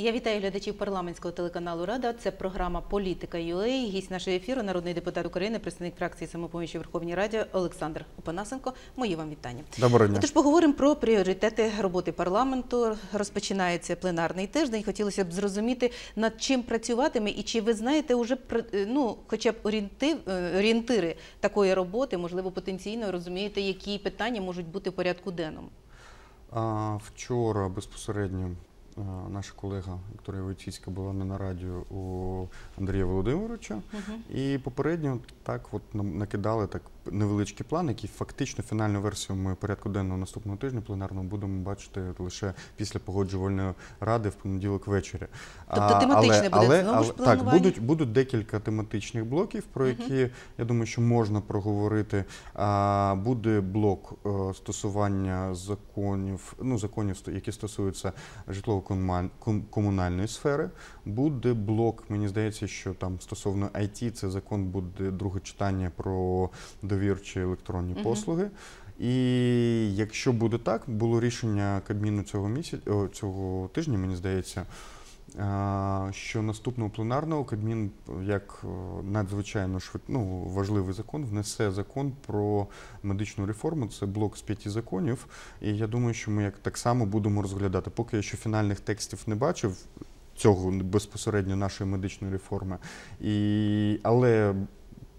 Я вітаю глядачів парламентського телеканалу Рада. Це програма Політика ЮА. Гість нашого ефіру, народний депутат України, представник фракції самопомічі Верховній Раді Олександр Опанасенко. Мої вам вітання. Доброго дня. Отож, поговоримо про пріоритети роботи парламенту. Розпочинається пленарний тиждень. Хотілося б зрозуміти, над чим працюватиме, і чи ви знаєте уже ну, хоча б орієнтив, е, орієнтири такої роботи, можливо, потенційно розумієте, які питання можуть бути в порядку денному. Вчора безпосередньо наша колега Вікторія Войціцька була на нараді у Андрія Володимировича, Угу. і попередньо так от накидали так невеличкий план, який фактично фінальну версію ми порядку денного наступного тижня пленарного будемо бачити лише після погоджувальної ради в понеділок ввечері. Тобто тематичне буде але, знову ж але, так, планування? будуть, будуть декілька тематичних блоків, про які я думаю, що можна проговорити. А, буде блок е, стосування законів, ну законів, які стосуються житлово-комунальної сфери. Буде блок, мені здається, що там стосовно IT, це закон буде друге читання про довірчі електронні Мгм. послуги. І якщо буде так, було рішення Кабміну цього місяця о, цього тижня, мені здається. Що наступного пленарного Кабмін як е, надзвичайно швид, ну, важливий закон внесе закон про медичну реформу. Це блок з п'яти законів. І я думаю, що ми як так само будемо розглядати. Поки я ще фінальних текстів не бачив цього безпосередньо нашої медичної реформи. І, але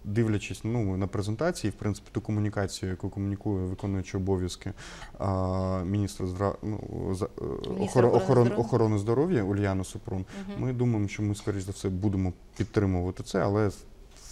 дивлячись ну, на презентації, в принципі, ту комунікацію, яку комунікує виконуючий обов'язки а, міністра здра... ну, за... е, охоро- охорони охорон- здоров'я. охорони здоров'я Ульяну Супрун. Угу. Ми думаємо, що ми, скоріш за все, будемо підтримувати це, але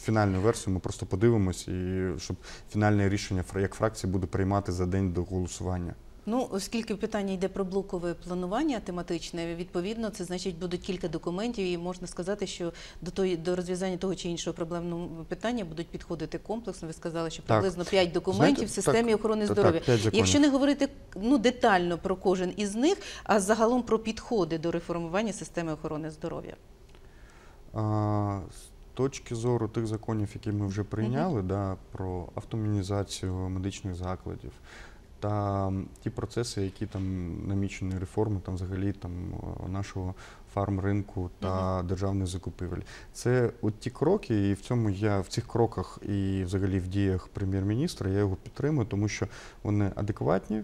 фінальну версію ми просто подивимось, і щоб фінальне рішення як фракція буде приймати за день до голосування. Ну, оскільки питання йде про блокове планування тематичне, відповідно, це значить будуть кілька документів, і можна сказати, що до тої до розв'язання того чи іншого проблемного питання будуть підходити комплексно. Ви сказали, що приблизно 5 документів Знаєте, в системі так, охорони здоров'я. Так. Якщо не говорити ну детально про кожен із них, а загалом про підходи до реформування системи охорони здоров'я. А, З точки зору тих законів, які ми вже прийняли, да, про автоматизацію медичних закладів та ті процеси, які там намічені реформи, там взагалі там нашого фармринку та державних закупівель. Це от ті кроки, і в цьому я в цих кроках і взагалі в діях прем'єр-міністра я його підтримую, тому що вони адекватні.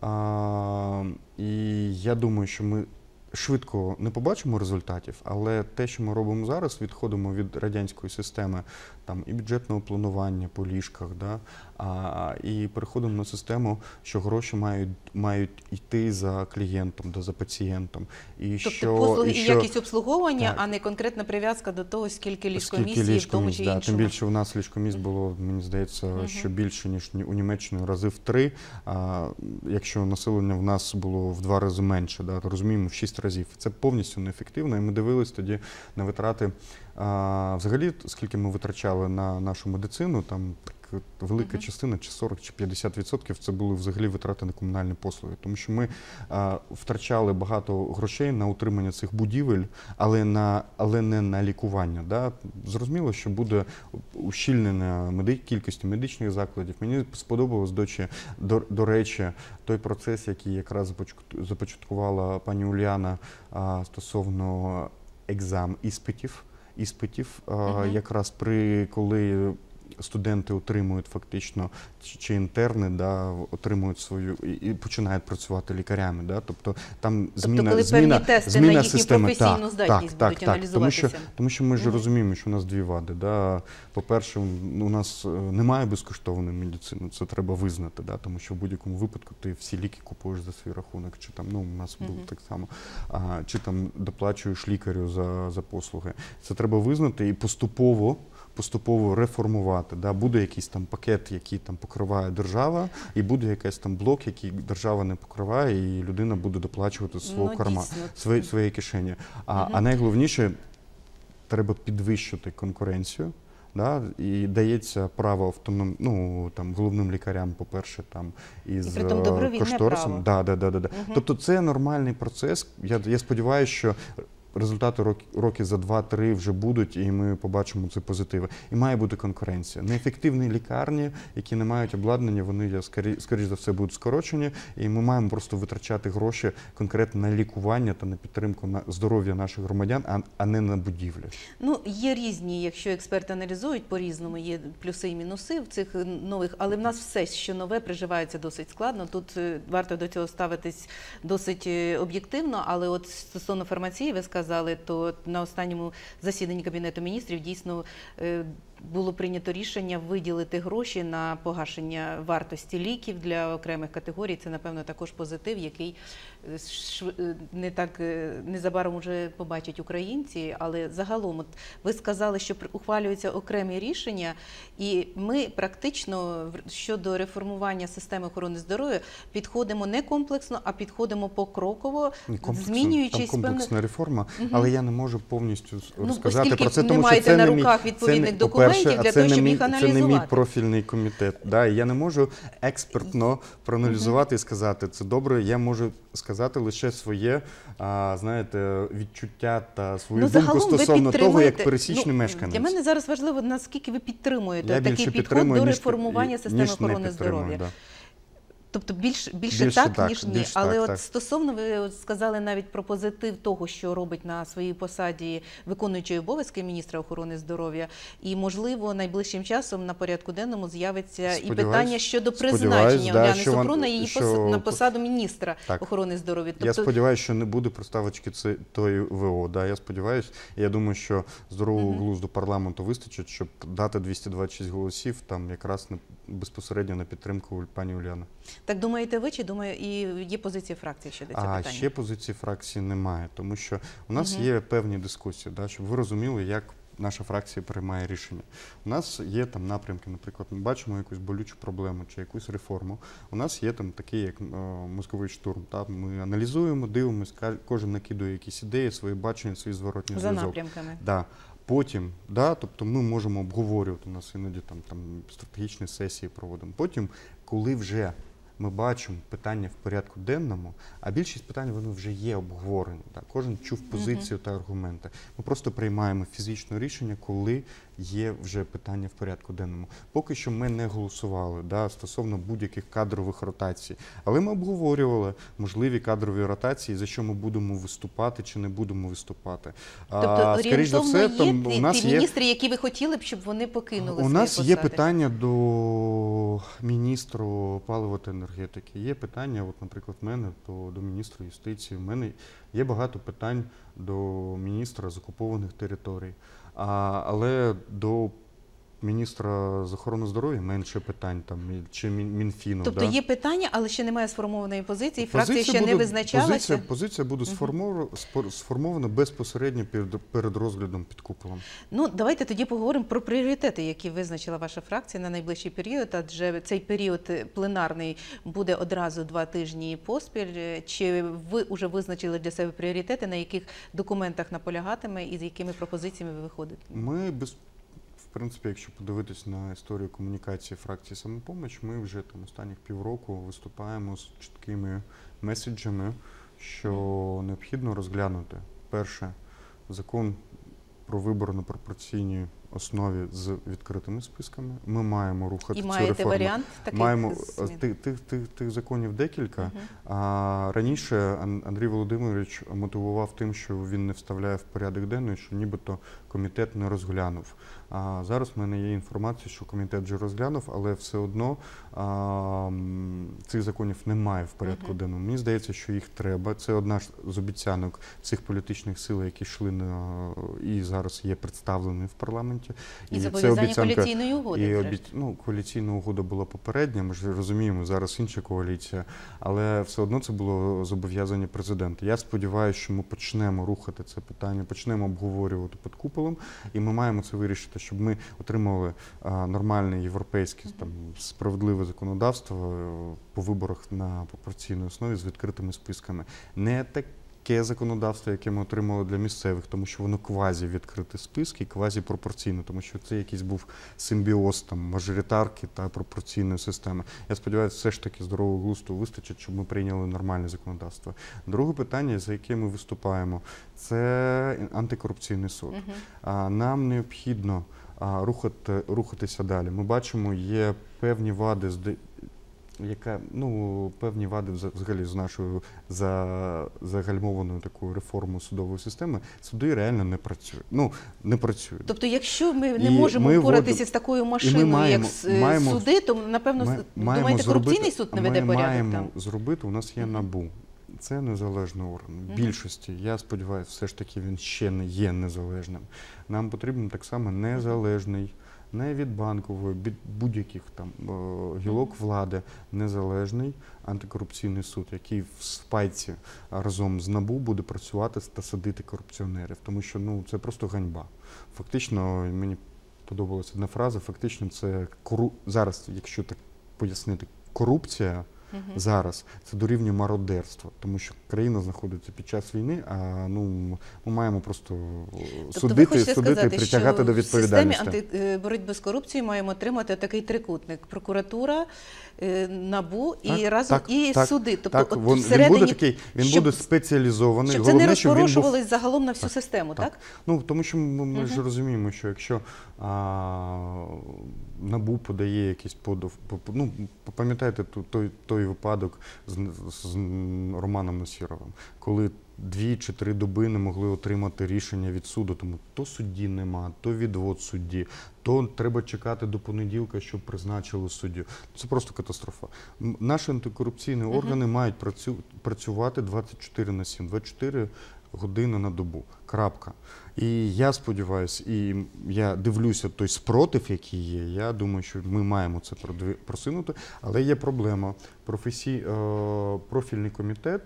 А, і я думаю, що ми швидко не побачимо результатів, але те, що ми робимо зараз, відходимо від радянської системи там і бюджетного планування по ліжках, да, а, і переходимо на систему, що гроші мають, мають йти за клієнтом, да, за пацієнтом. І Тобто що, послуги і, що, якість обслуговування, Так. а не конкретна прив'язка до того, скільки ліжкомісії в тому чи да, іншому. Тим більше у нас ліжкомісць було, мені здається, Мгм. що більше, ніж у Німеччині, рази в три. А якщо населення в нас було в два рази менше, да, розуміємо, в шість разів. Це повністю неефективно. І ми дивились тоді на витрати. А, взагалі, скільки ми витрачали на нашу медицину, там велика частина, чи 40, чи 50 відсотків, це були взагалі витрати на комунальні послуги. Тому що ми а, втрачали багато грошей на утримання цих будівель, але на але не на лікування. Да? Зрозуміло, що буде ущільнення меди... кількості медичних закладів. Мені сподобалось дочі, до, до речі, той процес, який якраз започаткувала пані Уляна а, стосовно екзам іспитів. Іспитів, а, Мгм. якраз при коли студенти отримують фактично чи, чи інтерни, да, отримують свою і, і починають працювати лікарями. Да? Тобто там зміна, коли певні зміна, тести зміна на їхню системи. професійну так, здатність так, будуть так, так. Тому що, тому що ми ж розуміємо, що у нас дві вади. Да? По-перше, у нас е, немає безкоштовної медицини, це треба визнати, да? тому що в будь-якому випадку ти всі ліки купуєш за свій рахунок, чи там ну, у нас було так само, а, чи там доплачуєш лікарю за, за послуги. Це треба визнати і поступово. Поступово реформувати. Да? Буде якийсь там пакет, який там покриває держава, і буде якийсь там блок, який держава не покриває, і людина буде доплачувати свого Ну, карма, свої, своєї кишені. А, Мгм. а найголовніше, треба підвищити конкуренцію. Да, і дається право автоном, ну, там, головним лікарям, по-перше, там, із І кошторисом. право. Да, да, да, да, да. Мгм. Тобто це нормальний процес. Я, я сподіваюся, що результати роки, роки за 2-3 вже будуть, і ми побачимо ці позитиви. І має бути конкуренція. Неефективні лікарні, які не мають обладнання, вони скоріш за все будуть скорочені, і ми маємо просто витрачати гроші конкретно на лікування та на підтримку на здоров'я наших громадян, а, а не на будівлі. Ну, є різні, якщо експерти аналізують по-різному, є плюси і мінуси в цих нових, але в нас все, що нове, приживається досить складно. Тут е, варто до цього ставитись досить е, об'єктивно, але от стосовно фармації, ви сказали, то на останньому засіданні Кабінету міністрів дійсно е, було прийнято рішення виділити гроші на погашення вартості ліків для окремих категорій. Це, напевно, також позитив, який не так е, незабаром уже побачать українці. Але загалом, от ви сказали, що ухвалюються окремі рішення, і ми практично щодо реформування системи охорони здоров'я підходимо не комплексно, а підходимо покроково, змінюючись там комплексна реформа, але я не можу повністю Ну, розказати про це, тому що це на не мій, руках це документів для того, щоб мій- їх Це не мій профільний комітет. Да, і я не можу експертно проаналізувати і сказати це добре. Я можу сказати лише своє, а, знаєте, відчуття та свою Ну, думку стосовно того, як пересічний ну, мешканець. Для мене зараз важливо, наскільки ви підтримуєте я такий підход до реформування ніж системи ніж охорони здоров'я. Да. Тобто більш, більше, Більше так, так, ніж ні. більше Але так, от так. стосовно ви от сказали навіть про позитив того, що робить на своїй посаді виконуючий обов'язки міністра охорони здоров'я, і можливо найближчим часом на порядку денному з'явиться і питання щодо призначення да, Оляни що на її що- пос- на посаду міністра Так. охорони здоров'я. Тобто... Я сподіваюся, що не буде проставочки це тої ВО. Да, я сподіваюся. Я думаю, що здорового Мгм. глузду парламенту вистачить, щоб дати 226 голосів там якраз на безпосередньо на підтримку пані Уляни. Так думаєте ви, чи думаю, і є позиція фракції щодо цього А питання? ще позиції фракції немає, тому що у нас Мгм. є певні дискусії, да, щоб ви розуміли, як наша фракція приймає рішення. У нас є там напрямки, наприклад, ми бачимо якусь болючу проблему чи якусь реформу. У нас є там такий, як е, мозковий штурм. Та? Ми аналізуємо, дивимося, кожен накидує якісь ідеї, свої бачення, свій зворотній За зв'язок. напрямками. Да. Потім, да, тобто ми можемо обговорювати у нас іноді там, там стратегічні сесії проводимо. Потім, коли вже ми бачимо питання в порядку денному, а більшість питань вони вже є обговорені. Да. Кожен чув позицію та аргументи. Ми просто приймаємо фізичне рішення, коли є вже питання в порядку денному. Поки що ми не голосували да, стосовно будь-яких кадрових ротацій, але ми обговорювали можливі кадрові ротації, за що ми будемо виступати чи не будемо виступати. Тобто скоріш за орієнтовно все, є там у нас ті є міністри, які ви хотіли б, щоб вони покинули у свої нас є питання до міністру паливо та енергетики. Є питання, от, наприклад, в мене до, до міністра юстиції. У мене є багато питань до міністра з окупованих територій. А, але до міністра з охорони здоров'я менше питань там чи Мін- Мінфіну. Тобто да. є питання, але ще немає сформованої позиції. Фракція Позиція ще не буде- визначалася. Позиція, позиція буде сформована, сформована безпосередньо перед, перед розглядом під куполом. Ну давайте тоді поговоримо про пріоритети, які визначила ваша фракція на найближчий період. Адже цей період е, пленарний буде одразу два тижні поспіль. Е, Чи ви вже визначили для себе пріоритети, на яких документах наполягатиме і з якими пропозиціями ви виходите? Ми без принципі, якщо подивитись на історію комунікації фракції самопоміч, ми вже там останніх півроку виступаємо з чіткими меседжами, що необхідно розглянути. Перше закон про вибори на пропорційній основі з відкритими списками. Ми маємо рухати І цю маєте реформу. варіант таких Маємо змін? тих, тих, тих, тих законів декілька. Мгм. А раніше Ан- Андрій Володимирович мотивував тим, що він не вставляє в порядок денний, що нібито комітет не розглянув. А зараз в мене є інформація, що комітет вже розглянув, але все одно а, цих законів немає в порядку Мгм. денному. Мені здається, що їх треба. Це одна з обіцянок цих політичних сил, які йшли на і зараз є представлені в парламенті. І це зобов'язання обіцянка- коаліційної угоди. і обіц... ну, коаліційна угода була попередня, ми ж розуміємо, зараз інша коаліція, але все одно це було зобов'язання президента. Я сподіваюся, що ми почнемо рухати це питання, почнемо обговорювати під куполом, і ми маємо це вирішити, щоб ми отримали нормальне європейське там справедливе законодавство е, по виборах на пропорційній основі з відкритими списками. Не так. Таке законодавство, яке ми отримали для місцевих, тому що воно квазі відкритий список і квазі пропорційно, тому що це якийсь був симбіоз там мажоритарки та пропорційної системи. Я сподіваюся, все ж таки здорового глузду вистачить, щоб ми прийняли нормальне законодавство. Друге питання, за яке ми виступаємо, це антикорупційний суд. А, Нам необхідно рухати, рухатися далі. Ми бачимо, є певні вади яка ну певні вади вза- взагалі з нашою за загальмованою такою реформою судової системи. Суди реально не працюють. Ну не працюють. Тобто, якщо ми не І можемо ми впоратися вводимо- з такою машиною, маємо- як е, маємо- суди, то напевно Ми с- думаєте, корупційний суд не веде ми порядок маємо там? зробити. У нас є набу. Це незалежний орган. Мгм. Більшості, я сподіваюся, все ж таки він ще не є незалежним. Нам потрібен так само незалежний, не від банкової, від будь-яких там е, гілок влади, незалежний антикорупційний суд, який в спайці разом з НАБУ буде працювати та садити корупціонерів. Тому що ну це просто ганьба. Фактично, мені подобалася одна фраза. Фактично, це кору... зараз, якщо так пояснити, корупція Мгм. зараз це дорівнює мародерства, тому що країна знаходиться під час війни, а ну ми маємо просто е, Тобто судити, судити, сказати, притягати що до в системі відповідальності. анти, е, боротьби з корупцією маємо отримати такий трикутник: прокуратура, е, набу і Так, разом так, і так, суди. Тобто, так, от він всередині, буде такий, він щоб- буде спеціалізований. щоб це не Головне, був загалом на всю систему, так? так. Ну тому що ми, ми Мгм. ж розуміємо, що якщо а, набу подає якийсь подав, по- по- ну пам'ятаєте ту- той, той випадок з, з Романом Насіровим, коли дві чи три доби не могли отримати рішення від суду, тому то судді нема, то відвод судді, то треба чекати до понеділка, щоб призначили суддю. Це просто катастрофа. Наші антикорупційні органи мають працю, працювати 24 на 7, 24 години на добу. Крапка. І я сподіваюся, і я дивлюся той спротив, який є. Я думаю, що ми маємо це просунути. Але є проблема. Професій, е, профільний комітет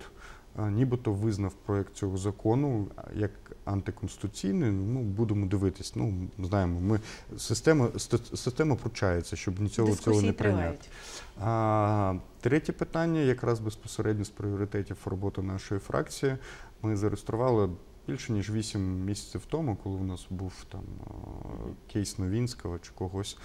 е, нібито визнав проєкт цього закону як антиконституційний. Ну, будемо дивитись. Ну, знаємо, ми система, система пручається, щоб нічого цього не прийняти. А, третє питання, якраз безпосередньо з пріоритетів роботи нашої фракції. Ми зареєстрували більше ніж 8 місяців тому, коли у нас був там кейс Новінського чи когось.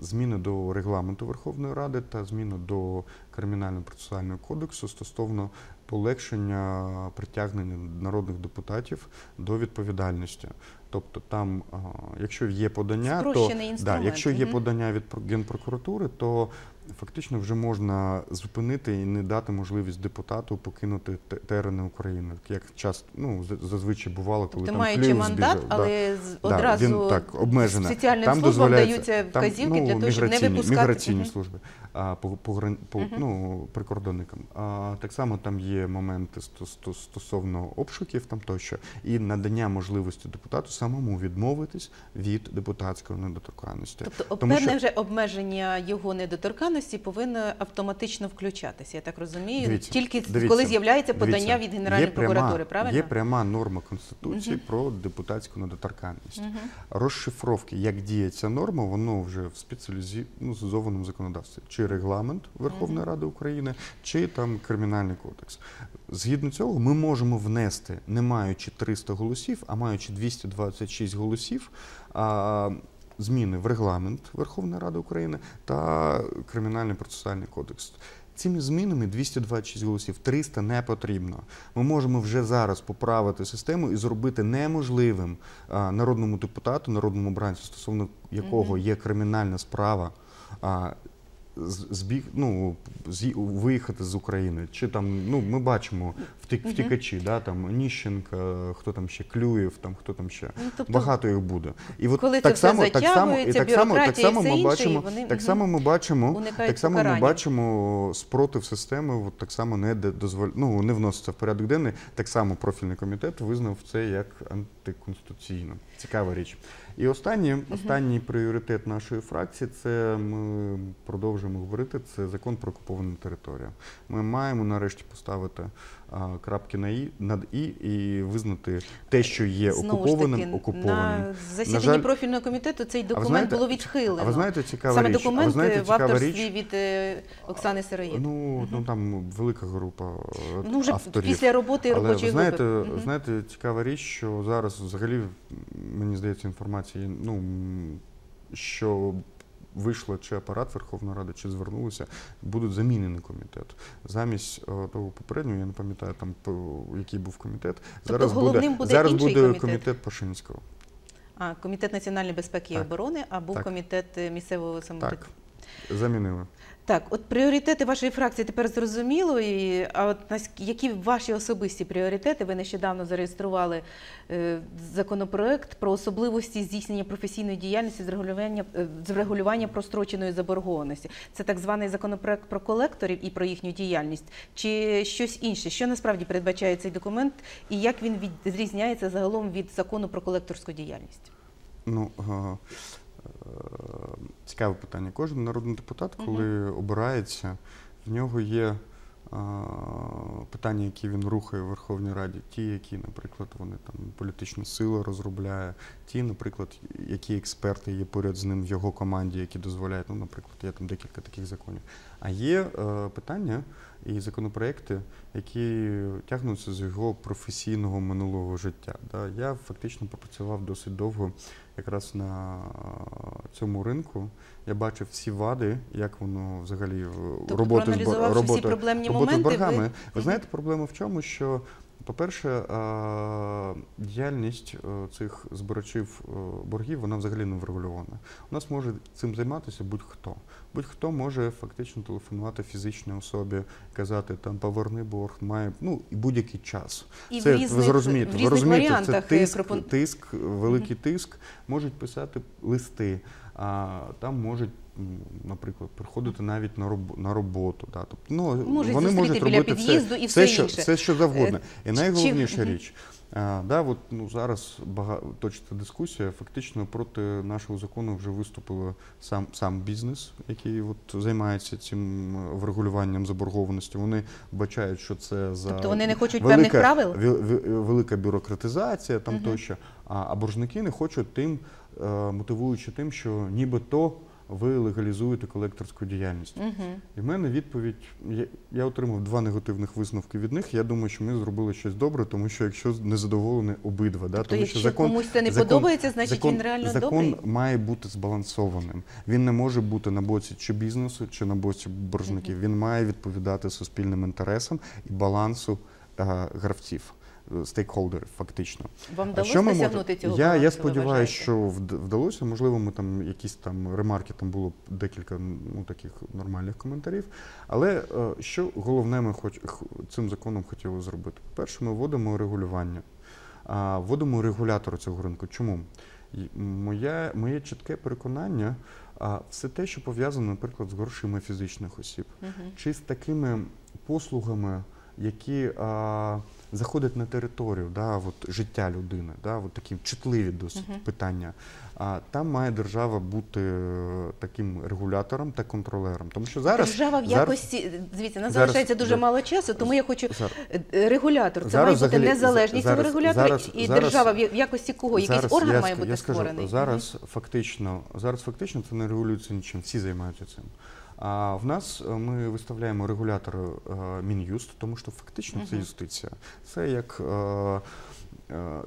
Зміни до регламенту Верховної Ради та зміни до кримінально-процесуального кодексу стосовно полегшення притягнення народних депутатів до відповідальності. Тобто, там, якщо є подання, то да, якщо є подання від Про- Генпрокуратури, то фактично вже можна зупинити і не дати можливість депутату покинути терени України, як часто ну зазвичай бувало, коли Тобто там маючи мандат, збіжав. Але Да, одразу він так обмежена. Там службам даються там, вказівки ну, для того, щоб не випускати. міграційні служби по, по, по ну, прикордонникам. А, так само там є моменти сто- сто- стосовно обшуків там тощо і надання можливості депутату самому відмовитись від депутатської недоторканності. Тобто Тому певне що- вже обмеження його недоторканності повинно автоматично включатися. Я так розумію, Дивіться, тільки дивіться, коли з'являється подання Дивіться, від Генеральної прокуратури, правильно? Є пряма норма Конституції Мгм. про депутатську недоторканність. Мгм. Розшифровки, як діє ця норма, воно вже в спеціалізованому законодавстві. Чи регламент Верховної Ради України, чи там Кримінальний кодекс. Згідно цього, ми можемо внести, не маючи 300 голосів, а маючи 226 голосів, зміни в регламент Верховної Ради України та Кримінальний процесуальний кодекс. Цими змінами 226 голосів, 300 не потрібно. Ми можемо вже зараз поправити систему і зробити неможливим народному депутату, народному обранцю, стосовно якого є кримінальна справа. З- збіг, ну, з'ї- виїхати з України. Чи там, ну, ми бачимо втік, втікачі, да, там Ніщенка, хто там ще Клюєв, там хто там ще. Ну, тобто, Багато їх буде. І от Коли це так все само, так само, і так само, так само ми бачимо, вони, так само ми бачимо, так само ми бачимо спротив системи, от так само не дозволь, ну, не вноситься в порядок денний. Так само профільний комітет визнав це як антиконституційно. Цікава річ. І останній, останній пріоритет нашої фракції це ми продовжуємо. Можемо говорити, це закон про окуповану територію. Ми маємо нарешті поставити а, крапки на і над і і визнати те, що є Знову ж окупованим, таки, окупованим. на засіданні жаль- профільного комітету цей документ знаєте- було відхилено. А ви знаєте, цікава Саме річ. а ви знаєте, е, в авторстві річ. від е, Оксани Сироїд. Ну, ну там велика група е, Ну, вже авторів. після роботи Але робочої знаєте, групи. Знаєте, цікава річ, що зараз взагалі мені здається інформація, ну що вийшло чи апарат Верховної Ради, чи звернулися, будуть замінений комітет. Замість е, того попереднього, я не пам'ятаю там який був комітет. Тобто зараз буде, буде зараз буде комітет? комітет Пашинського. А, комітет національної безпеки і оборони, а був Так. комітет місцевого Так, самоврядування. Замінили. Так, от пріоритети вашої фракції тепер зрозуміло. І, а от які ваші особисті пріоритети? Ви нещодавно зареєстрували е, законопроект про особливості здійснення професійної діяльності з регулювання, е, з врегулювання простроченої заборгованості. Це так званий законопроект про колекторів і про їхню діяльність, чи щось інше? Що насправді передбачає цей документ, і як він відрізняється загалом від закону про колекторську діяльність? Ну, е, цікаве питання. Кожен народний депутат, коли обирається, в нього є е, питання, які він рухає в Верховній Раді, ті, які, наприклад, вони там політична сила розробляє, ті, наприклад, які експерти є поряд з ним в його команді, які дозволяють, ну, наприклад, є там декілька таких законів. А є е, питання і законопроекти, які тягнуться з його професійного минулого життя. Да? Я фактично попрацював досить довго якраз на цьому ринку. Я бачив всі вади, як воно взагалі е, Тобто, роботи з всі роботи, проблемні роботи з боргами. ви- Ви знаєте, проблема в чому, що по-перше, е, діяльність е, цих збирачів е, боргів вона взагалі не врегульована. У нас може цим займатися будь-хто. Будь-хто може фактично телефонувати фізичній особі, казати там поверни борг, має ну і будь-який час. І це в різних, ви зрозумієте, в ви розумієте, це тиск, пропон- тиск, великий тиск, можуть писати листи, там можуть. Наприклад, приходити навіть на роб- на роботу, да. тобто, ну, Можуть вони можуть біля робити під'їзду і все, все що, все, що завгодно. І Е, найголовніша чи- річ, а, да, от, ну, зараз бага... точиться дискусія. Фактично проти нашого закону вже виступив сам, сам бізнес, який от, займається цим е, врегулюванням заборгованості. Вони бачають, що це за Тобто вони не хочуть велика, певних правил? ве- ве- велика бюрократизація там Мгм. тощо. А, а боржники не хочуть тим, мотивуючи тим, що нібито ви легалізуєте колекторську діяльність. Угу. І в мене відповідь: я, я отримав два негативних висновки від них. Я думаю, що ми зробили щось добре, тому що якщо не задоволені обидва, да, Тобто, тому якщо що закон комусь це не закон- подобається, значить закон, він реально закон добрий. має бути збалансованим. Він не може бути на боці чи бізнесу, чи на боці боржників. Він має відповідати суспільним інтересам і балансу е, гравців. Стейкхолдерів, фактично. Вам вдалося що ми можемо- досягнути цього Я, я сподіваюся, що вдалося. Можливо, ми там якісь там ремарки, там було декілька ну, таких нормальних коментарів. Але е, що головне ми хоч цим законом хотіли зробити? По-перше, ми вводимо регулювання, вводимо регулятор цього ринку. Чому? Моє, моє чітке переконання, а, все те, що пов'язано, наприклад, з грошима фізичних осіб, Мгм. чи з такими послугами, які а, заходять на територію да, от, життя людини, да, от такі чутливі досить Мгм. питання. А там має держава бути е, таким регулятором та контролером. Тому що зараз Держава в якості, звідси, нас зараз- залишається дуже зараз- мало часу, тому я хочу зараз, е, регулятор. Це Зараз має бути незалежність цього регулятора зараз- і зараз- держава в якості кого? Якийсь зараз орган я має бути я скажу, створений. Зараз фактично, зараз фактично це не регулюється нічим. Всі займаються цим. А в нас е, ми виставляємо регулятор е, Мін'юст, тому що фактично це юстиція. Це як е,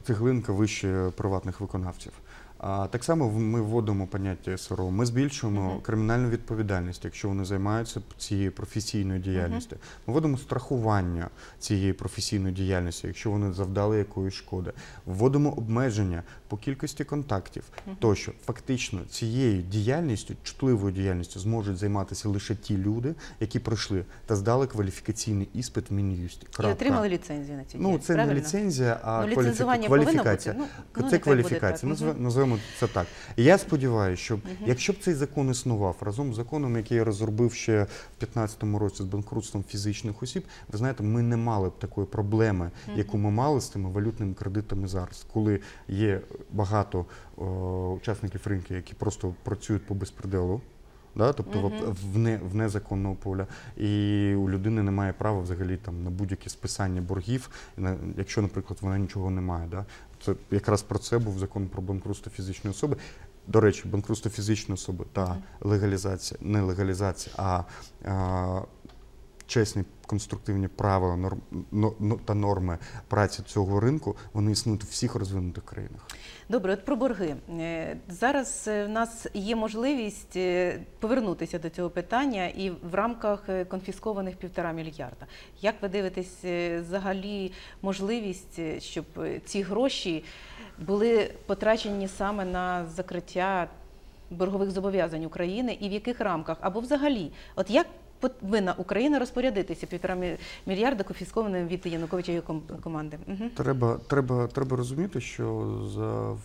цеглинка вище приватних виконавців. А так само ми вводимо поняття СРО. Ми збільшуємо Мгм. кримінальну відповідальність, якщо вони займаються цією професійною діяльністю. Ми вводимо страхування цієї професійної діяльності, якщо вони завдали якоїсь шкоди. Вводимо обмеження по кількості контактів. Мгм. Тощо фактично цією діяльністю, чутливою діяльністю, зможуть займатися лише ті люди, які пройшли та здали кваліфікаційний іспит в Мін'юсті. І отримали ліцензію на цю Ну, це правильно? не ліцензія, а Ну, повинно кваліфікація. бути. Ну, ну, це нехай буде кваліфікація. так. Назва- Мгм. Називаємо це так. І я сподіваюся, що якщо б цей закон існував разом з законом, який я розробив ще в 2015 році з банкрутством фізичних осіб, ви знаєте, ми не мали б такої проблеми, яку ми мали з тими валютними кредитами зараз, коли є багато о, учасників ринку, які просто працюють по безпределу. да? тобто в- Мгм. в, не, в незаконного поля. І у людини немає права взагалі там на будь-яке списання боргів, якщо, наприклад, вона нічого не має. Да? Це якраз про це був закон про банкрутство фізичної особи. До речі, банкрутство фізичної особи та легалізація, не легалізація, а, а чесні конструктивні правила та норми праці цього ринку, вони існують у всіх розвинутих країнах. Добре, от про борги. Е, Зараз е, в нас є можливість е, повернутися до цього питання і в рамках конфіскованих півтора мільярда. Як ви дивитесь взагалі можливість, щоб ці гроші були потрачені саме на закриття боргових зобов'язань України і в яких рамках? Або взагалі, от як повинна Україна розпорядитися півтора мільярда конфіскованим від Януковича і команди? Угу. Треба, треба, треба розуміти, що за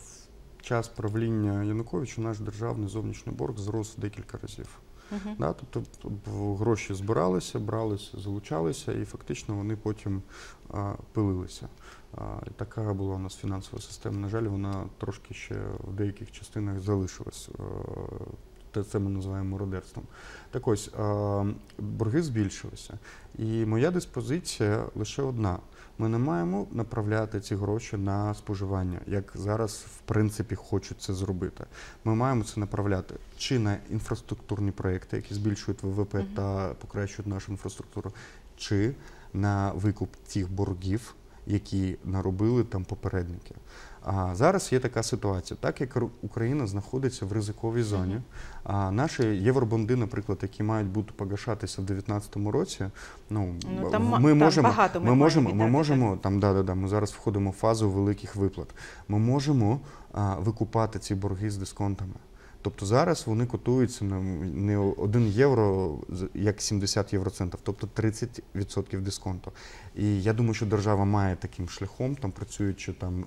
час правління Януковича наш державний зовнішній борг зрос декілька разів. Угу. Да, тобто гроші збиралися, бралися, залучалися, і фактично вони потім а, пилилися. А, і така була у нас фінансова система. На жаль, вона трошки ще в деяких частинах залишилась. А, те- це ми називаємо мародерством. Так ось, а, борги збільшилися. І моя диспозиція лише одна. Ми не маємо направляти ці гроші на споживання, як зараз в принципі хочуть це зробити. Ми маємо це направляти чи на інфраструктурні проекти, які збільшують ВВП та покращують нашу інфраструктуру, чи на викуп тих боргів, які наробили там попередники. А зараз є така ситуація, так як Україна знаходиться в ризиковій зоні, а наші євробонди, наприклад, які мають бути погашатися в 2019 році, ну, Ну, там, ми там можемо, багато ми, ми можемо, ми можемо там, да, да, да, ми зараз входимо в фазу великих виплат. Ми можемо а, викупати ці борги з дисконтами. Тобто зараз вони котуються на не 1 євро, як 70 євроцентів, тобто 30% дисконту. І я думаю, що держава має таким шляхом, там працюючи там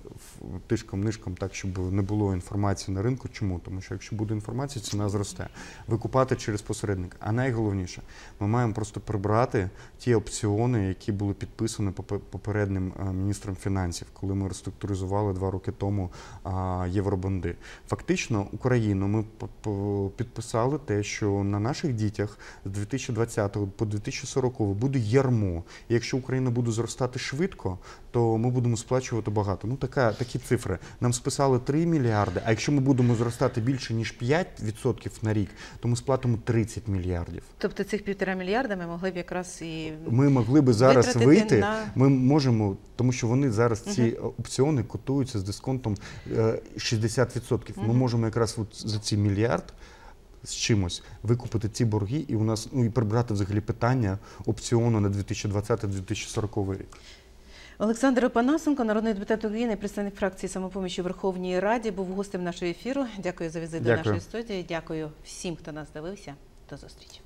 тишком-нишком, так, щоб не було інформації на ринку. Чому? Тому що якщо буде інформація, ціна зросте. Викупати через посередника. А найголовніше, ми маємо просто прибрати ті опціони, які були підписані попе- попереднім е, міністром фінансів, коли ми реструктуризували два роки тому євробонди. Фактично, Україну ми підписали те, що на наших дітях з 2020 по 2040 буде ярмо. І якщо Україна буде зростати швидко, то ми будемо сплачувати багато. Ну така такі цифри. Нам списали 3 мільярди. А якщо ми будемо зростати більше ніж 5% на рік, то ми сплатимо 30 мільярдів. Тобто цих півтора мільярда ми могли б якраз і Ми могли би зараз вийти. на- Ми можемо, тому що вони зараз ці е, опціони котуються з дисконтом е, 60%. Ми можемо якраз от за ці мільярд. З чимось викупити ці борги і у нас ну і прибрати взагалі питання опціону на 2020-2040 рік. Олександр Опанасенко, народний депутат України, представник фракції самопомічі Верховній Раді, був гостем нашого ефіру. Дякую за візит до нашої студії. Дякую всім, хто нас дивився. До зустрічі.